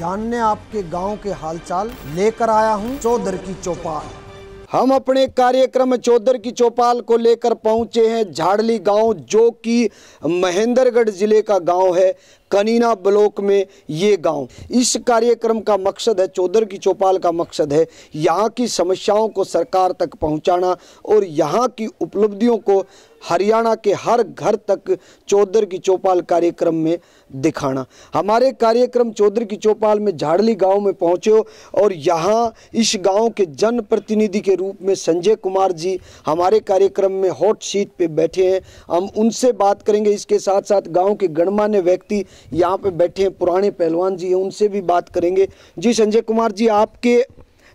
जानने आपके गाँव के हालचाल लेकर आया हूँ, चौधर की चौपाल। हम अपने कार्यक्रम चौधर की चौपाल को लेकर पहुँचे हैं झाड़ली गाँव, जो कि महेंद्रगढ़ ज़िले का गाँव है, कनीना ब्लॉक में ये गाँव। इस कार्यक्रम का मकसद है, चौधर की चौपाल का मकसद है, यहाँ की समस्याओं को सरकार तक पहुंचाना और यहाँ की उपलब्धियों को हरियाणा के हर घर तक चौधर की चौपाल कार्यक्रम में दिखाना। हमारे कार्यक्रम चौधर की चौपाल में झाड़ली गाँव में पहुँचे और यहाँ इस गाँव के जन प्रतिनिधि के रूप में संजय कुमार जी हमारे कार्यक्रम में हॉट सीट पे बैठे हैं। हम उनसे बात करेंगे। इसके साथ साथ गाँव के गणमान्य व्यक्ति यहाँ पे बैठे हैं। पुराने पहलवान जी हैं, उनसे भी बात करेंगे। जी संजय कुमार जी, आपके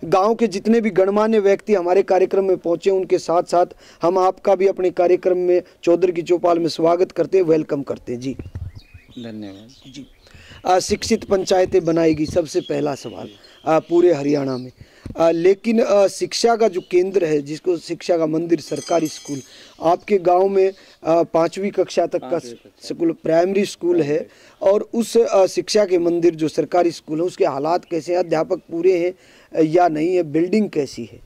गाँव के जितने भी गणमान्य व्यक्ति हमारे कार्यक्रम में पहुँचे उनके साथ साथ हम आपका भी अपने कार्यक्रम में चौधरी की चौपाल में स्वागत करते हैं वेलकम करते हैं। जी। धन्यवाद। जी। आ, शिक्षित पंचायतें बनाएगी सबसे पहला सवाल आ, पूरे हरियाणा में। आ, लेकिन आ, शिक्षा का जो केंद्र है जिसको शिक्षा का मंदिर सरकारी स्कूल आपके गाँव में पांचवी कक्षा तक का स्कूल प्राइमरी स्कूल है और उस आ, शिक्षा के मंदिर जो सरकारी स्कूल है उसके हालात कैसे हैं? अध्यापक पूरे हैं या नहीं है? बिल्डिंग कैसी है?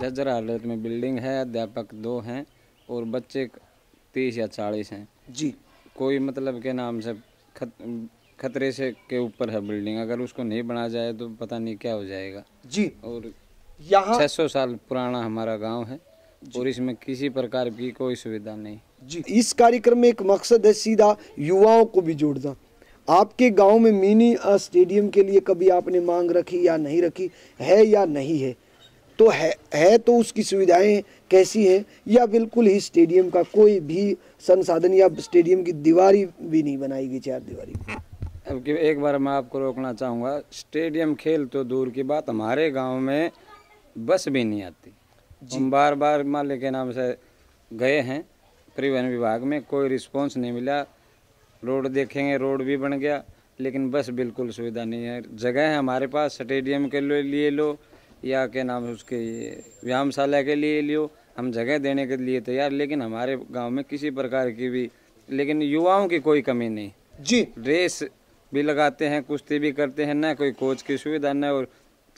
जर्जर हालत में बिल्डिंग है अध्यापक दो हैं और बच्चे तीस या चालीस हैं। जी। कोई मतलब के नाम से खत, खतरे से के ऊपर है बिल्डिंग अगर उसको नहीं बना जाए तो पता नहीं क्या हो जाएगा। जी। और यहाँ 600 साल पुराना हमारा गाँव है और इसमें किसी प्रकार की कोई सुविधा नहीं। जी इस कार्यक्रम में एक मकसद है सीधा युवाओं को भी जोड़ना। आपके गाँव में मिनी स्टेडियम के लिए कभी आपने मांग रखी या नहीं रखी? है या नहीं है? तो है है तो उसकी सुविधाएँ कैसी हैं? या बिल्कुल ही स्टेडियम का कोई भी संसाधन या स्टेडियम की दीवारी भी नहीं बनाई गई चार दीवारी? अब कि एक बार मैं आपको रोकना चाहूँगा स्टेडियम खेल तो दूर की बात हमारे गाँव में बस भी नहीं आती। हम बार बार मालिक के नाम से गए हैं परिवहन विभाग में कोई रिस्पांस नहीं मिला। रोड देखेंगे रोड भी बन गया लेकिन बस बिल्कुल सुविधा नहीं है। जगह है हमारे पास स्टेडियम के लिए लो या के नाम उसके व्यायामशाला के लिए लियो। हम जगह देने के लिए तैयार लेकिन हमारे गाँव में किसी प्रकार की भी लेकिन युवाओं की कोई कमी नहीं। जी। रेस भी लगाते हैं कुश्ती भी करते हैं ना कोई कोच की सुविधा न और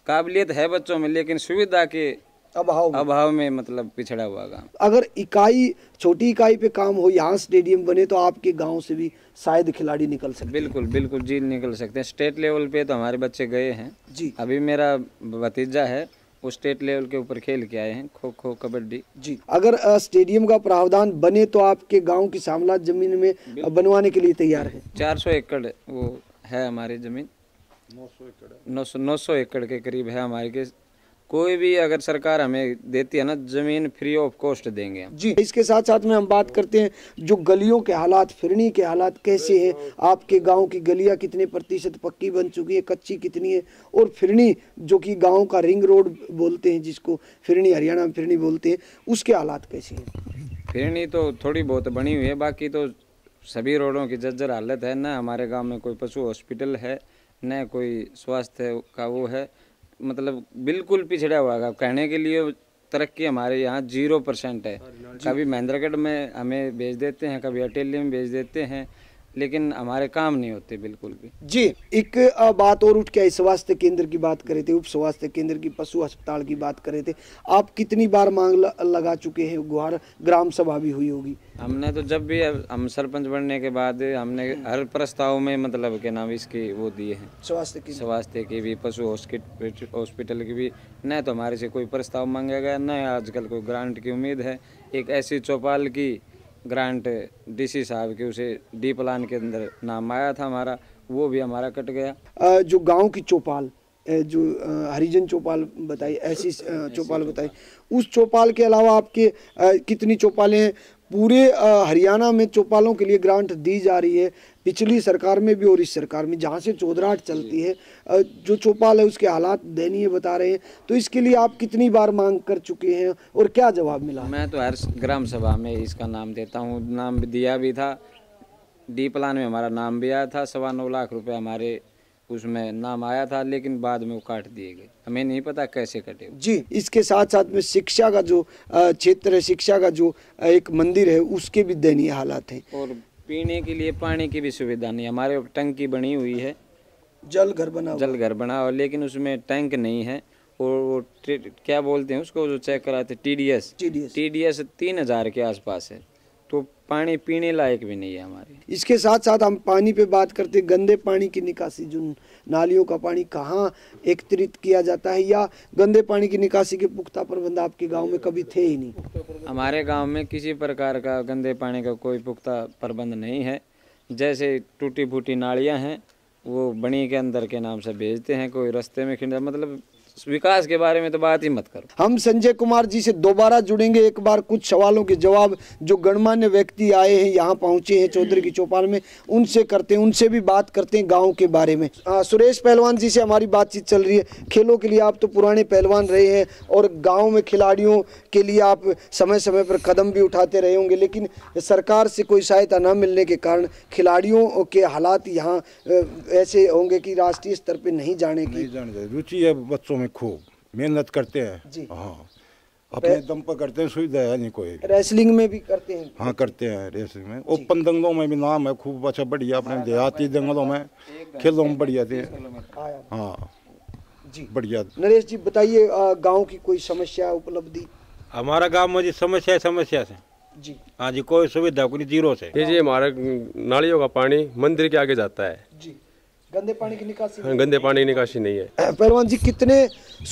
काबिलियत है बच्चों में लेकिन सुविधा के अभाव में। अभाव में मतलब पिछड़ा हुआ गाँव। अगर इकाई छोटी इकाई पे काम हो यहाँ स्टेडियम बने तो आपके गाँव से भी शायद खिलाड़ी निकल सकते बिल्कुल बिल्कुल जी निकल सकते हैं। स्टेट लेवल पे तो हमारे बच्चे गए हैं। जी। अभी मेरा भतीजा है वो स्टेट लेवल के ऊपर खेल के आए हैं खो खो कबड्डी। जी। अगर स्टेडियम का प्रावधान बने तो आपके गाँव की सामलात ज़मीन में बनवाने के लिए तैयार है? 400 एकड़ वो है हमारी ज़मीन। 900 एकड़ 900 एकड़ के करीब है हमारे के कोई भी अगर सरकार हमें देती है ना ज़मीन फ्री ऑफ़ कॉस्ट देंगे जी इसके साथ साथ में हम बात करते हैं जो गलियों के हालात फिरनी के हालात कैसे हैं आपके गाँव की गलियाँ कितने प्रतिशत पक्की बन चुकी है कच्ची कितनी है और फिरनी जो कि गाँव का रिंग रोड बोलते हैं जिसको फिरनी हरियाणा में फिरनी बोलते हैं उसके हालात कैसे हैं? फिरनी तो थोड़ी बहुत बनी हुई है बाकी तो सभी रोडों की जर्जर हालत है न हमारे गाँव में कोई पशु हॉस्पिटल है न कोई स्वास्थ्य का वो है मतलब बिल्कुल पिछड़ा हुआ है। कहने के लिए तरक्की हमारे यहाँ ज़ीरो परसेंट है। कभी महेंद्रगढ़ में हमें भेज देते हैं कभी अटेली में भेज देते हैं। लेकिन हमारे काम नहीं होते बिल्कुल भी। जी एक बात और उठ के स्वास्थ्य केंद्र की बात करे थे उप स्वास्थ्य केंद्र की पशु अस्पताल की बात करे थे। आप कितनी बार मांग लगा चुके हैं गुहार ग्राम सभा भी हुई होगी? हमने तो जब भी हम सरपंच बनने के बाद हमने हर प्रस्ताव में मतलब के नाम इसकी वो दिए हैं। स्वास्थ्य केंद्र। स्वास्थ्य की भी पशु हॉस्पिटल की भी न तो हमारे से कोई प्रस्ताव मांगा गया न आजकल कोई ग्रांट की उम्मीद है। एक ऐसी चौपाल की ग्रांट डीसी साहब के, उसे डी प्लान के अंदर नाम आया था हमारा, वो भी हमारा कट गया। जो गाँव की चौपाल जो हरिजन चौपाल बताई, ऐसी चौपाल बताई, उस चौपाल के अलावा आपके कितनी चौपालें हैं? पूरे हरियाणा में चौपालों के लिए ग्रांट दी जा रही है, पिछली सरकार में भी और इस सरकार में, जहाँ से चौधराहट चलती है जो चौपाल है उसके हालात दयनीय बता रहे हैं। तो इसके लिए आप कितनी बार मांग कर चुके हैं और क्या जवाब मिला मैं तो हर ग्राम सभा में इसका नाम देता हूँ। नाम दिया भी था, डी प्लान में हमारा नाम भी आया था, सवा नौ लाख रुपये हमारे उसमें नाम आया था लेकिन बाद में वो काट दिए गए। हमें नहीं पता कैसे कटे जी इसके साथ साथ में शिक्षा का जो क्षेत्र है शिक्षा का जो एक मंदिर है उसके भी दयनीय हालात हैं। और पीने के लिए पानी की भी सुविधा नहीं हमारे टंकी बनी हुई है। जल घर बना जल घर बना हुआ लेकिन उसमें टैंक नहीं है। और वो क्या बोलते हैं उसको जो चेक कराते T D S T D S तीन हज़ार के आसपास है। पानी पीने लायक भी नहीं है हमारे। इसके साथ साथ हम पानी पे बात करते हैं, गंदे पानी की निकासी जो नालियों का पानी कहाँ एकत्रित किया जाता है या गंदे पानी की निकासी के पुख्ता प्रबंध आपके गाँव में कभी थे ही नहीं? हमारे गाँव में किसी प्रकार का गंदे पानी का कोई पुख्ता प्रबंध नहीं है। जैसे टूटी फूटी नालियाँ हैं वो बनी के अंदर के नाम से भेजते हैं कोई रास्ते में खिंडा मतलब विकास के बारे में तो बात ही मत करो। हम संजय कुमार जी से दोबारा जुड़ेंगे। एक बार कुछ सवालों के जवाब जो गणमान्य व्यक्ति आए हैं यहाँ पहुँचे हैं चौधरी की चौपाल में उनसे करते हैं उनसे भी बात करते हैं गाँव के बारे में। आ, सुरेश पहलवान जी से हमारी बातचीत चल रही है। खेलों के लिए आप तो पुराने पहलवान रहे हैं और गाँव में खिलाड़ियों के लिए आप समय समय पर कदम भी उठाते रहे होंगे लेकिन सरकार से कोई सहायता न मिलने के कारण खिलाड़ियों के हालात यहाँ ऐसे होंगे कि राष्ट्रीय स्तर पर नहीं जाने की रुचि है बच्चों में। खूब मेहनत करते हैं। हाँ। अपने दम पर करते हैं सुविधा है नहीं कोई रेसलिंग में भी करते हैं। हाँ करते हैं रेसिंग में। ओपन दंगलों में भी नाम है खूब अच्छा बढ़िया अपने देहाती दंगलों में खेलों में बढ़िया थे। हाँ। जी। बढ़िया। नरेश जी बताइए गाँव की कोई समस्या उपलब्धि? हमारा गाँव में जी समस्या है समस्या से। जी। हाँ जी कोई सुविधा कोई ज़ीरो से। ये जी हमारे नालियों का पानी मंदिर के आगे जाता है। जी। गंदे पानी की निकासी हाँ, गंदे पानी की निकासी नहीं है। पहलवान जी कितने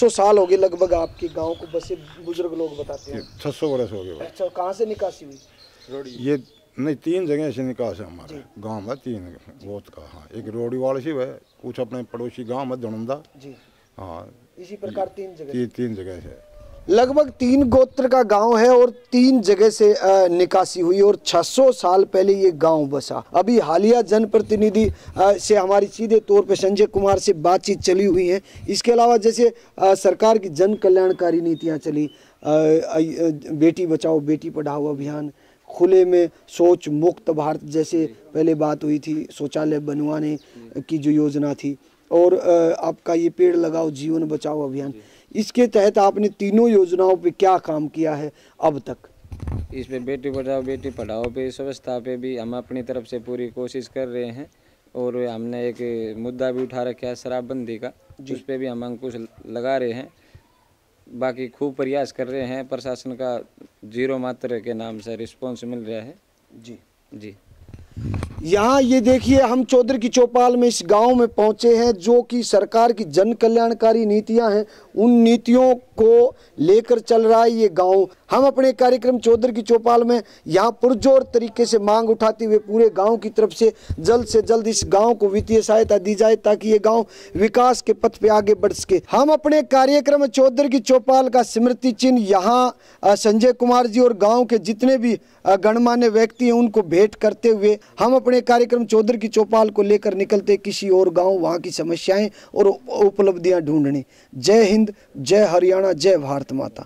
सौ साल हो गए लगभग आपके गाँव को बसे बुज़ुर्ग लोग बताते हैं? छह सौ वर्ष हो गए। अच्छा कहाँ से निकासी हुई? ये नहीं तीन जगह से निकास है हमारे। गाँव में तीन बहुत का हाँ एक रोडी वाले से है कुछ अपने पड़ोसी गाँव में धनुंदा। जी। हाँ। इसी प्रकार तीन जगह तीन तीन जगह से। लगभग तीन गोत्र का गाँव है और तीन जगह से निकासी हुई और 600 साल पहले ये गाँव बसा। अभी हालिया जनप्रतिनिधि से हमारी सीधे तौर पर संजय कुमार से बातचीत चली हुई है। इसके अलावा जैसे सरकार की जन कल्याणकारी नीतियाँ चली बेटी बचाओ, बेटी पढ़ाओ अभियान, खुले में सोच मुक्त भारत जैसे पहले बात हुई थी, शौचालय बनवाने की जो योजना थी। और आपका ये पेड़ लगाओ, जीवन बचाओ अभियान। इसके तहत आपने तीनों योजनाओं पे क्या काम किया है अब तक? इस पे बेटी बचाओ बेटी पढ़ाओ पे इस व्यवस्था पे भी हम अपनी तरफ़ से पूरी कोशिश कर रहे हैं। और हमने एक मुद्दा भी उठा रखा है शराबबंदी का। उस पे भी हम अंकुश लगा रहे हैं। बाकी खूब प्रयास कर रहे हैं। प्रशासन का ज़ीरो मात्र के नाम से रिस्पॉन्स मिल रहा है। जी। जी। यहाँ ये देखिए, हम चौधरी की चौपाल में इस गाँव में पहुँचे हैं, जो कि सरकार की जन कल्याणकारी नीतियाँ हैं। उन नीतियों को लेकर चल रहा है ये गाँव। हम अपने कार्यक्रम चौधरी की चौपाल में यहाँ पुरजोर तरीके से मांग उठाते हुए पूरे गाँव की तरफ़ से जल्द से जल्द इस गाँव को वित्तीय सहायता दी जाए, ताकि ये गाँव विकास के पथ पे आगे बढ़ सके। हम अपने कार्यक्रम चौधरी की चौपाल का स्मृति चिन्ह यहाँ संजय कुमार जी और गाँव के जितने भी गणमान्य व्यक्ति हैं, उनको भेंट करते हुए हम अपने कार्यक्रम चौधरी की चौपाल को लेकर निकलते किसी और गाँव, वहाँ की समस्याएँ और उपलब्धियाँ ढूँढने। जय हिंद, जय हरियाणा, जय भारत माता।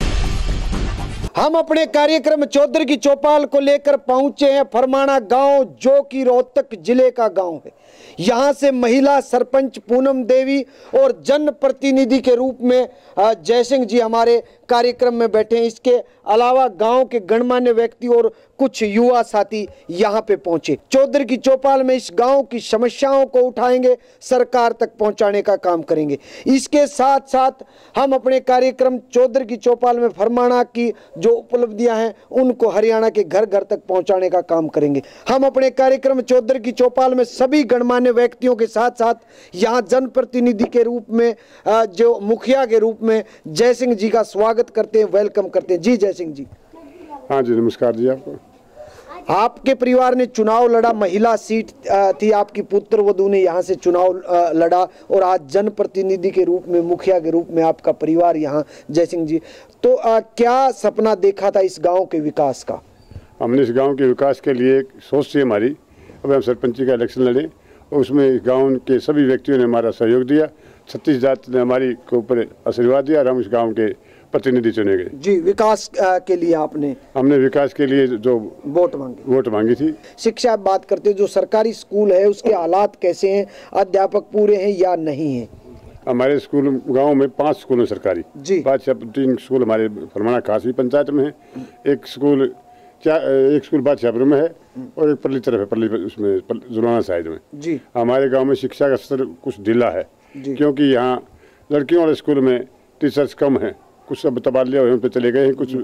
हम अपने कार्यक्रम चौधरी की चौपाल को लेकर पहुँचे हैं फरमाना गाँव, जो कि रोहतक ज़िले का गाँव है। यहाँ से महिला सरपंच पूनम देवी और जन प्रतिनिधि के रूप में जयसिंह जी हमारे कार्यक्रम में बैठे हैं। इसके अलावा गाँव के गणमान्य व्यक्ति और कुछ युवा साथी यहाँ पे पहुँचे। चौधरी की चौपाल में इस गाँव की समस्याओं को उठाएँगे, सरकार तक पहुँचाने का काम करेंगे। इसके साथ साथ हम अपने कार्यक्रम चौधरी की चौपाल में फरमाना की जो उपलब्धियाँ हैं, उनको हरियाणा के घर घर तक पहुँचाने का काम करेंगे। हम अपने कार्यक्रम चौधरी की चौपाल में सभी गणमान्य व्यक्तियों के साथ साथ यहाँ जनप्रतिनिधि के रूप में जो मुखिया के रूप में जयसिंह जी का स्वागत करते हैं, वेलकम करते हैं। जी जयसिंह जी। हाँ जी, नमस्कार जी आपको। आपके परिवार ने चुनाव लड़ा महिला सीट थी आपकी पुत्र वधु ने यहाँ से चुनाव लड़ा और आज जनप्रतिनिधि के रूप में मुखिया के रूप में आपका परिवार यहाँ जयसिंह जी। तो अ, क्या सपना देखा था इस गाँव के विकास का? हमने इस गाँव के विकास के लिए एक सोच थी हमारी अब हम सरपंची का इलेक्शन लड़े और उसमें इस गाँव के सभी व्यक्तियों ने हमारा सहयोग दिया। छत्तीस जात ने हमारी के ऊपर आशीर्वाद दिया और हम इस गाँव के प्रतिनिधि चुने गए। जी विकास के लिए आपने हमने विकास के लिए जो वोट मांगी। वोट मांगी थी। शिक्षा बात करते जो सरकारी स्कूल है उसके हालात कैसे हैं? अध्यापक पूरे हैं या नहीं है? हमारे स्कूल गाँव में पाँच स्कूल हैं सरकारी। जी। बादशाह तीन स्कूल हमारे फरमाना खासी पंचायत में है। एक स्कूल एक स्कूल बादशाहपुर में है और एक पल्ली तरफ़ है परली उसमें जुलाना साइड में। जी। हमारे गाँव में शिक्षा का स्तर कुछ ढीला है क्योंकि यहाँ लड़कियों वाले स्कूल में टीचर्स कम हैं। कुछ सब तबादले हुए उन पे चले गए हैं कुछ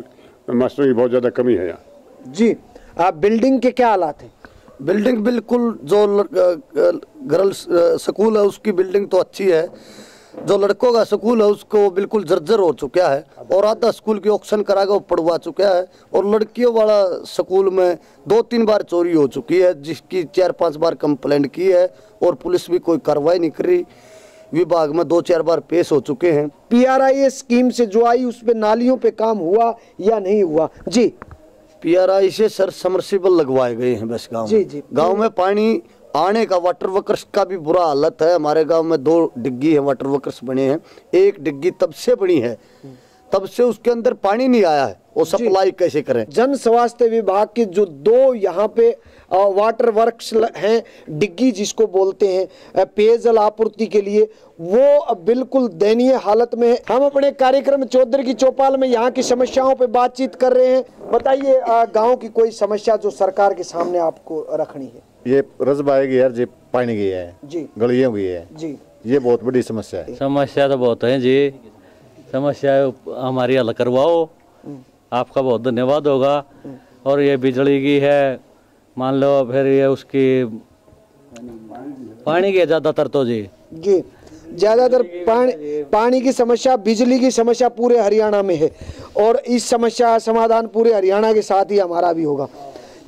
मास्टरों की बहुत ज़्यादा कमी है यहाँ। जी आप बिल्डिंग के क्या हालात हैं? बिल्डिंग बिल्कुल जो गर्ल्स स्कूल है उसकी बिल्डिंग तो अच्छी है। जो लड़कों का स्कूल है उसको बिल्कुल जर्जर हो चुका है और आधा स्कूल की ऑप्शन करा के वो पढ़वा चुका है और लड़कियों वाला स्कूल में दो तीन बार चोरी हो चुकी है जिसकी चार पाँच बार कंप्लेंट की है और पुलिस भी कोई कार्रवाई नहीं कर रही। विभाग में दो चार बार पेश हो चुके हैं। पीआरआई स्कीम से जो आई उस पे नालियों पे काम हुआ या नहीं हुआ? जी। पीआरआई से सर समरसिबल लगवाए गए हैं बस गाँव जी, जी। गाँव में पानी आने का वाटर वर्कर्स का भी बुरा हालत है। हमारे गाँव में दो डिग्गी है वाटर वर्कर्स बने हैं। एक डिग्गी तब से बनी है तब से उसके अंदर पानी नहीं आया है। वो सप्लाई कैसे करें? जन स्वास्थ्य विभाग के जो दो यहाँ पे वाटर वर्क्स हैं डिग्गी जिसको बोलते हैं पेयजल आपूर्ति के लिए वो अब बिल्कुल दयनीय हालत में है। हम अपने कार्यक्रम चौधरी की चौपाल में यहाँ की समस्याओं पर बातचीत कर रहे हैं। बताइए गाँव की कोई समस्या जो सरकार के सामने आपको रखनी है? ये रजबाए गई यार जी पानी गई है। जी। गलियाँ गई है। जी। ये बहुत बड़ी समस्या है। समस्या तो बहुत है जी। समस्या हमारी हल करवाओ। आपका बहुत धन्यवाद होगा। और ये बिजली की है मान लो फिर ये उसकी पानी की ज़्यादातर तो जी? जी, ज़्यादातर पानी पानी की समस्या, बिजली की समस्या पूरे हरियाणा में है। और इस समस्या समाधान पूरे हरियाणा के साथ ही हमारा भी होगा।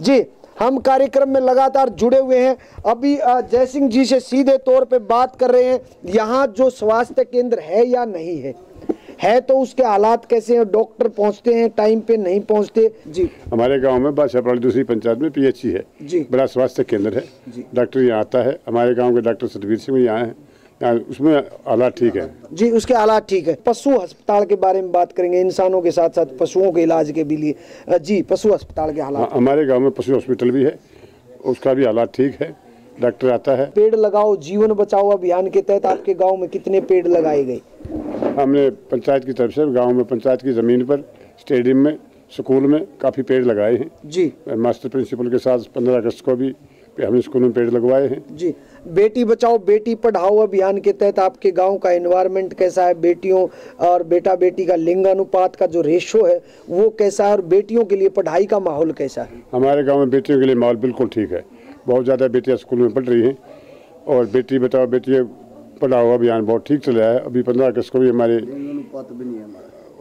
जी, हम कार्यक्रम में लगातार जुड़े हुए हैं। अभी जयसिंह जी से सीधे तौर पे बात कर रहे हैं, यहाँ जो स्वास्थ्य केंद्र है या नहीं है। है तो उसके हालात कैसे हैं? डॉक्टर पहुँचते हैं टाइम पे नहीं पहुँचते। जी। हमारे गाँव में बादशाहपाड़ी दूसरी पंचायत में पीएचसी है। जी। बड़ा स्वास्थ्य केंद्र है। डॉक्टर यहाँ आता है। हमारे गाँव के डॉक्टर सतवीर सिंह यहाँ है। उसमें हालात ठीक है। जी उसके हालात ठीक है। पशु अस्पताल के बारे में बात करेंगे। इंसानों के साथ साथ पशुओं के इलाज के भी लिए। जी पशु अस्पताल के हालात। हाँ, हमारे गाँव में पशु हॉस्पिटल भी है। उसका भी हालात ठीक है। डॉक्टर आता है। पेड़ लगाओ जीवन बचाओ अभियान के तहत आपके गाँव में कितने पेड़ लगाए गए? हमने पंचायत की तरफ़ से गाँव में पंचायत की ज़मीन पर स्टेडियम में स्कूल में काफ़ी पेड़ लगाए हैं। जी। मास्टर प्रिंसिपल के साथ पंद्रह अगस्त को भी हमने स्कूल में पेड़ लगवाए हैं। जी। बेटी बचाओ बेटी पढ़ाओ अभियान के तहत आपके गाँव का एनवायरनमेंट कैसा है? बेटियों और बेटा बेटी का लिंग अनुपात का जो रेशो है वो कैसा है? और बेटियों के लिए पढ़ाई का माहौल कैसा है? हमारे गाँव में बेटियों के लिए माहौल बिल्कुल ठीक है। बहुत ज़्यादा बेटियाँ स्कूल में पढ़ रही हैं और बेटी बचाओ बेटी पढ़ाओ अभियान बहुत ठीक चल रहा है। अभी पंद्रह अगस्त को भी हमारे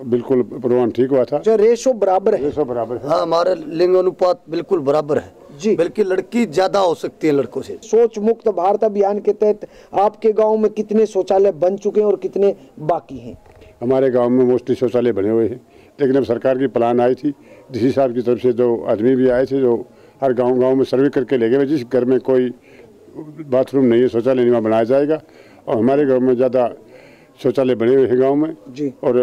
बिल्कुल प्रोग्राम ठीक हुआ था। जो रेशो बराबर है। रेशो बराबर है। हाँ हमारे लिंग अनुपात बिल्कुल बराबर है। जी। बल्कि लड़की ज़्यादा हो सकती है लड़कों से। सोच मुक्त भारत अभियान के तहत आपके गाँव में कितने शौचालय बन चुके हैं और कितने बाकी हैं? हमारे गाँव में मोस्टली शौचालय बने हुए हैं लेकिन अब सरकार की प्लान आई थी। डीसी साहब की तरफ़ से जो आदमी भी आए थे जो हर गाँव गाँव में सर्वे करके ले गए। जिस घर में कोई बाथरूम नहीं है शौचालय नहीं वहाँ बनाया जाएगा। और हमारे गाँव में ज़्यादा शौचालय बने हुए हैं गाँव में। जी। और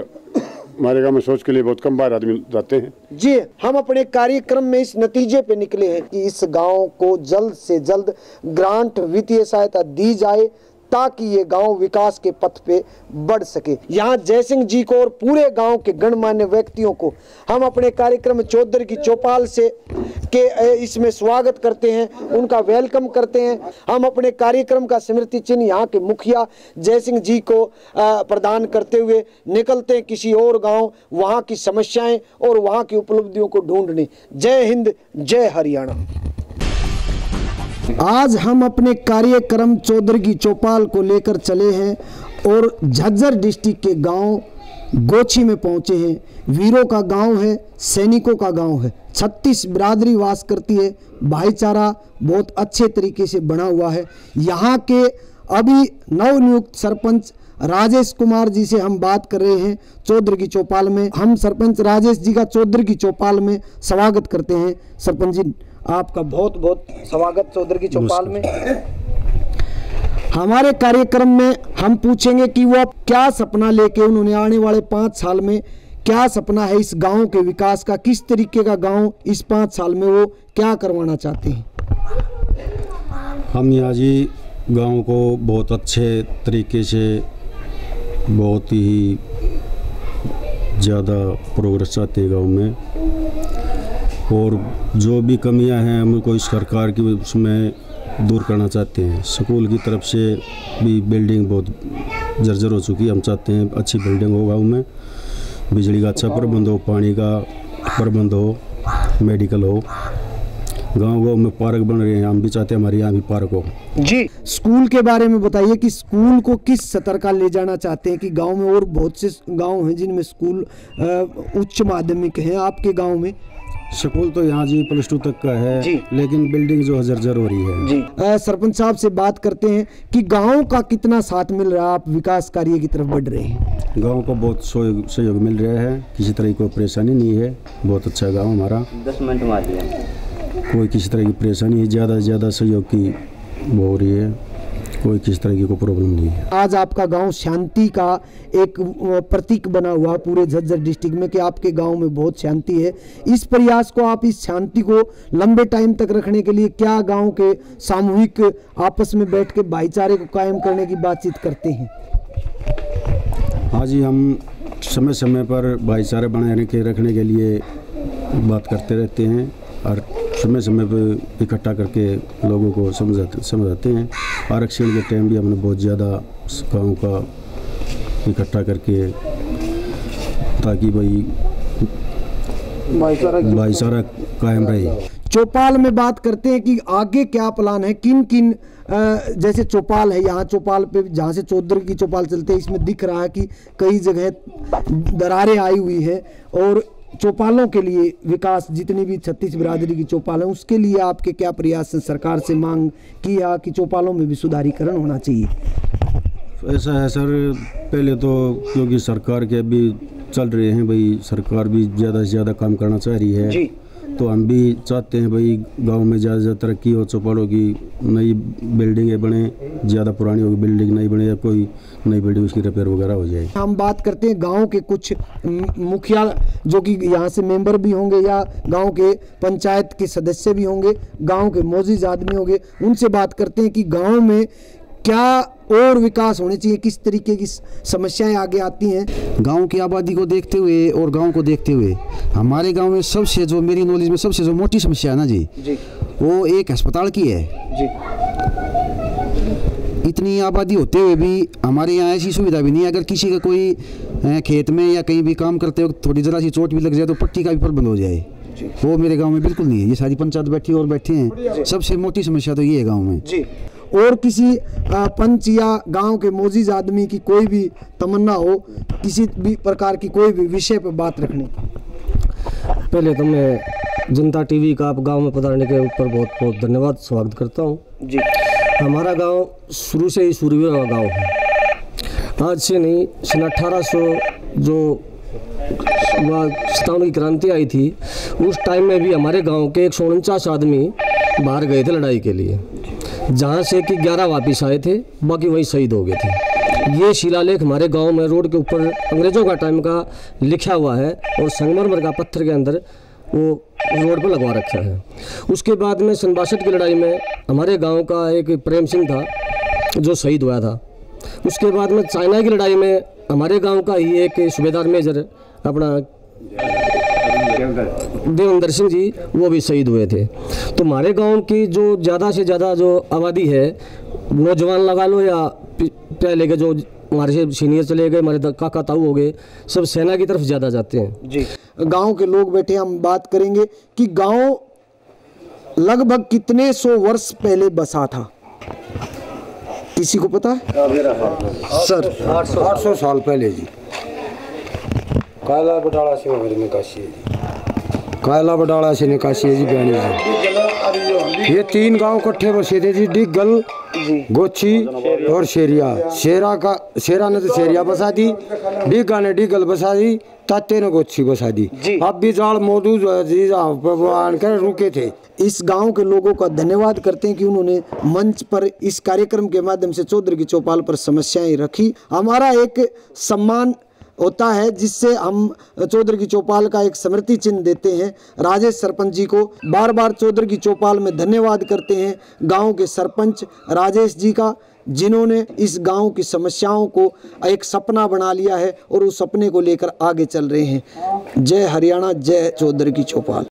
हमारे गाँव में शौच के लिए बहुत कम बार आदमी जाते हैं। जी हम अपने कार्यक्रम में इस नतीजे पे निकले हैं कि इस गाँव को जल्द से जल्द ग्रांट वित्तीय सहायता दी जाए। ताकि ये गाँव विकास के पथ पे बढ़ सके। यहाँ जयसिंह जी को और पूरे गाँव के गणमान्य व्यक्तियों को हम अपने कार्यक्रम चौधरी की चौपाल से के इसमें स्वागत करते हैं, उनका वेलकम करते हैं। हम अपने कार्यक्रम का स्मृति चिन्ह यहाँ के मुखिया जयसिंह जी को प्रदान करते हुए निकलते हैं किसी और गाँव, वहाँ की समस्याएँ और वहाँ की उपलब्धियों को ढूँढने। जय हिंद, जय हरियाणा। आज हम अपने कार्यक्रम चौधरी की चौपाल को लेकर चले हैं और झज्जर डिस्ट्रिक्ट के गाँव गोची में पहुँचे हैं। वीरों का गाँव है, सैनिकों का गाँव है। छत्तीस बिरादरी वास करती है। भाईचारा बहुत अच्छे तरीके से बना हुआ है। यहाँ के अभी नवनियुक्त सरपंच राजेश कुमार जी से हम बात कर रहे हैं चौधरी की चौपाल में। हम सरपंच राजेश जी का चौधरी की चौपाल में स्वागत करते हैं। सरपंच जी आपका बहुत बहुत स्वागत चौधरी की चौपाल में। हमारे कार्यक्रम में हम पूछेंगे कि वो क्या सपना लेके उन्होंने आने वाले पाँच साल में क्या सपना है इस गाँव के विकास का किस तरीके का गाँव इस पाँच साल में वो क्या करवाना चाहते हैं? हम यहाँ जी गाँव को बहुत अच्छे तरीके से बहुत ही ज़्यादा प्रोग्रेस चाहते हैं गाँव में। और जो भी कमियाँ हैं, हम उनको इस सरकार की उसमें दूर करना चाहते हैं। स्कूल की तरफ़ से भी बिल्डिंग बहुत जर्जर हो चुकी है। हम चाहते हैं अच्छी बिल्डिंग हो गाँव में बिजली का अच्छा प्रबंध हो, पानी का प्रबंध हो, मेडिकल हो। गाँव गाँव में पार्क बन रहे हैं। हम भी चाहते हैं हमारे यहाँ भी पार्क हो। जी, स्कूल के बारे में बताइए कि स्कूल को किस स्तर का ले जाना चाहते हैं कि गाँव में और बहुत से गाँव हैं जिनमें स्कूल उच्च माध्यमिक हैं। आपके गाँव में स्कूल तो यहाँ जी प्लस टू तक का है जी। लेकिन बिल्डिंग जो है जर्जर हो रही है। जी। सरपंच साहब से बात करते हैं कि गाँव का कितना साथ मिल रहा है आप विकास कार्य की तरफ़ बढ़ रहे हैं। गाँव को बहुत सहयोग सहयोग मिल रहा है किसी तरह की कोई परेशानी नहीं है बहुत अच्छा गाँव हमारा। दस मिनट मार कोई किसी तरह की परेशानी है ज़्यादा से ज़्यादा सहयोग की वो हो रही है। कोई किसी तरह की कोई प्रॉब्लम नहीं है। आज आपका गाँव शांति का एक प्रतीक बना हुआ पूरे झज्जर डिस्ट्रिक्ट में कि आपके गाँव में बहुत शांति है। इस प्रयास को आप इस शांति को लंबे टाइम तक रखने के लिए क्या गाँव के सामूहिक आपस में बैठ के भाईचारे को कायम करने की बातचीत करते हैं? हाँ जी हम समय समय पर भाईचारे बनाए रखने के लिए बात करते रहते हैं और समय समय पर इकट्ठा करके लोगों को समझाते समझाते हैं। आरक्षण के टाइम भी हमने बहुत ज़्यादा गाँव का इकट्ठा करके ताकि भाई भाईचारा कायम रहे। चौपाल में बात करते हैं कि आगे क्या प्लान है? किन किन जैसे चौपाल है, यहाँ चौपाल पे, जहाँ से चौधर की चौपाल चलते हैं, इसमें दिख रहा है कि कई जगह दरारें आई हुई है और चौपालों के लिए विकास जितनी भी छत्तीस बिरादरी की चौपाल है उसके लिए आपके क्या प्रयास हैं? सरकार से मांग किया कि चौपालों में भी सुधारीकरण होना चाहिए। ऐसा है सर पहले तो क्योंकि सरकार के अभी चल रहे हैं भाई सरकार भी ज़्यादा से ज़्यादा काम करना चाह रही है। जी। तो हम भी चाहते हैं भाई गाँव में ज़्यादा ज़्यादा तरक्की हो चौपालों की नई बिल्डिंगें बने, ज़्यादा पुरानी होगी बिल्डिंग नहीं बने या कोई नई बिल्डिंग उसकी रिपेयर वगैरह हो जाए। हम बात करते हैं गाँव के कुछ मुखिया जो कि यहाँ से मेंबर भी होंगे या गाँव के पंचायत के सदस्य भी होंगे, गाँव के मोजिज आदमी होंगे, उनसे बात करते हैं कि गाँव में क्या और विकास होने चाहिए? किस तरीके की समस्याएँ आगे आती हैं? गाँव की आबादी को देखते हुए और गाँव को देखते हुए हमारे गाँव में सबसे जो मेरी नॉलेज में सबसे जो मोटी समस्या है ना जी जी। वो एक अस्पताल की है। जी। इतनी आबादी होते हुए भी हमारे यहाँ ऐसी सुविधा भी नहीं है। अगर किसी का कोई खेत में या कहीं भी काम करते वक्त थोड़ी ज़रा सी चोट भी लग जाए तो पट्टी का भी प्रबंध हो जाए। वो मेरे गाँव में बिल्कुल नहीं है। ये सारी पंचायत बैठी और बैठे हैं। सबसे मोटी समस्या तो ये है गाँव में। जी। और किसी पंच या गाँव के मोजिज आदमी की कोई भी तमन्ना हो किसी भी प्रकार की कोई भी विषय पर बात रखने की। पहले तो मैं जनता टीवी का आप गाँव में पधारने के ऊपर बहुत बहुत धन्यवाद स्वागत करता हूँ। जी। हमारा गाँव शुरू से ही सूर्यवीर का गाँव है। आज से नहीं सन अठारह सौ जो सतावन की क्रांति आई थी उस टाइम में भी हमारे गाँव के एक सौ उनचास आदमी बाहर गए थे लड़ाई के लिए। जहाँ से कि ग्यारह वापिस आए थे, बाकी वहीं शहीद हो गए थे। ये शिलालेख हमारे गाँव में रोड के ऊपर अंग्रेज़ों का टाइम का लिखा हुआ है और संगमरमर का पत्थर के अंदर वो रोड पर लगवा रखा है। उसके बाद में सन बासठ की लड़ाई में हमारे गाँव का एक प्रेम सिंह था, जो शहीद हुआ था। उसके बाद में चाइना की लड़ाई में हमारे गाँव का ही एक सूबेदार मेजर अपना देवेंद्र सिंह जी वो भी शहीद हुए थे। तो हमारे गाँव की जो ज़्यादा से ज़्यादा जो आबादी है नौजवान लगा लो या पहले के जो हमारे से सीनियर चले गए हमारे काका ताऊ हो गए सब सेना की तरफ़ ज़्यादा जाते हैं। जी। गाँव के लोग बैठे हम बात करेंगे कि गाँव लगभग कितने सौ वर्ष पहले बसा था? किसी को पता है? सर आठ सौ साल पहले जी। कायला बटाला से मगर निकासी है जी। कायला बटाला से निकासी है जी बयानी जी ये तीन गाँव इकट्ठे बसे थे जी डिगल गोची और शेरिया। शेरा का शेरा ने तो शेरिया बसा दी डिगा ने डिगल बसा दी ताते ने गोची बसा दी। अब भी जाल मौजूद जी जहाँ पे वो आकर रुके थे। इस गाँव के लोगों का धन्यवाद करते हैं कि उन्होंने मंच पर इस कार्यक्रम के माध्यम से चौधरी की चौपाल पर समस्याएँ रखी। हमारा एक सम्मान होता है, जिससे हम चौधरी की चौपाल का एक स्मृति चिन्ह देते हैं। राजेश सरपंच जी को बार बार चौधरी की चौपाल में धन्यवाद करते हैं। गाँव के सरपंच राजेश जी का, जिन्होंने इस गाँव की समस्याओं को एक सपना बना लिया है और उस सपने को लेकर आगे चल रहे हैं। जय हरियाणा, जय चौधरी की चौपाल।